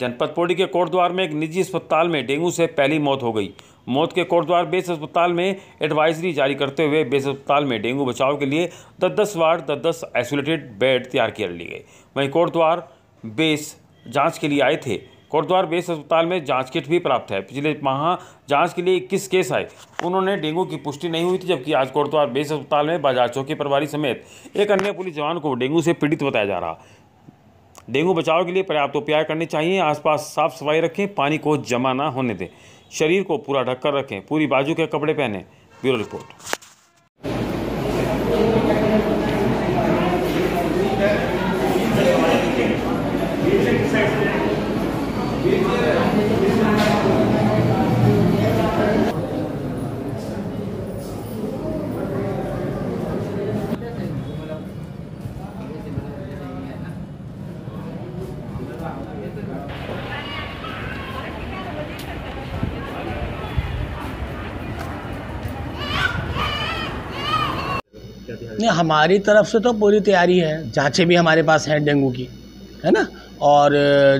जनपद पौड़ी के कोटद्वार में एक निजी अस्पताल में डेंगू से पहली मौत हो गई। मौत के कोटद्वार बेस अस्पताल में एडवाइजरी जारी करते हुए बेस अस्पताल में डेंगू बचाव के लिए दस दस वार्ड दस दस आइसोलेटेड बेड तैयार कर लिए गए। वहीं कोटद्वार बेस जाँच के लिए आए थे। कोटद्वार बेस अस्पताल में जाँच किट भी प्राप्त है। पिछले माह जाँच के लिए इक्कीस केस आए। उन्होंने डेंगू की पुष्टि नहीं हुई थी, जबकि आज कोटद्वार बेस अस्पताल में बाज़ार चौकी प्रभारी समेत एक अन्य पुलिस जवान को डेंगू से पीड़ित बताया जा रहा। डेंगू बचाव के लिए पर्याप्त उपाय करने चाहिए, आसपास साफ़ सफ़ाई रखें, पानी को जमा ना होने दें। शरीर को पूरा ढककर रखें, पूरी बाजू के कपड़े पहने। Bureau report. नहीं हमारी तरफ़ से तो पूरी तैयारी है। जाँचें भी हमारे पास हैं डेंगू की है ना? और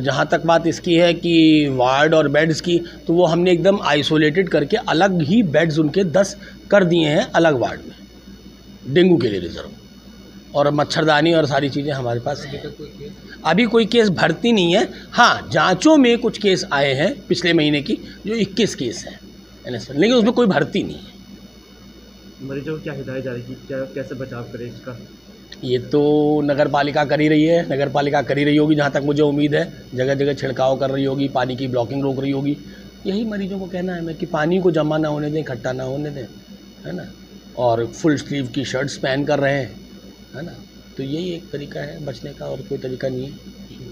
जहाँ तक बात इसकी है कि वार्ड और बेड्स की तो वो हमने एकदम आइसोलेटेड करके अलग ही बेड्स उनके दस कर दिए हैं अलग वार्ड में डेंगू के लिए रिज़र्व। और मच्छरदानी और सारी चीज़ें हमारे पास हैं। अभी कोई केस भर्ती नहीं है। हाँ जांचों में कुछ केस आए हैं पिछले महीने की जो 21 केस हैं लेकिन उसमें कोई भर्ती नहीं है। मरीजों को क्या हिदायत जा रही है क्या, कैसे बचाव करें इसका? ये तो नगर पालिका कर ही रही है नगर पालिका कर ही रही होगी जहाँ तक मुझे उम्मीद है जगह जगह छिड़काव कर रही होगी, पानी की ब्लॉकिंग रोक रही होगी। यही मरीजों को कहना है मैं कि पानी को जमा ना होने दें इकट्ठा ना होने दें, है ना? और फुल स्लीव की शर्ट्स पहन कर रहे हैं है ना? तो यही एक तरीका है बचने का और कोई तरीका नहीं है।